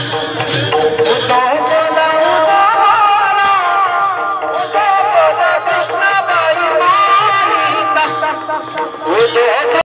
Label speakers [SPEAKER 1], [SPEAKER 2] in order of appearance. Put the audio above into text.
[SPEAKER 1] Muito bom.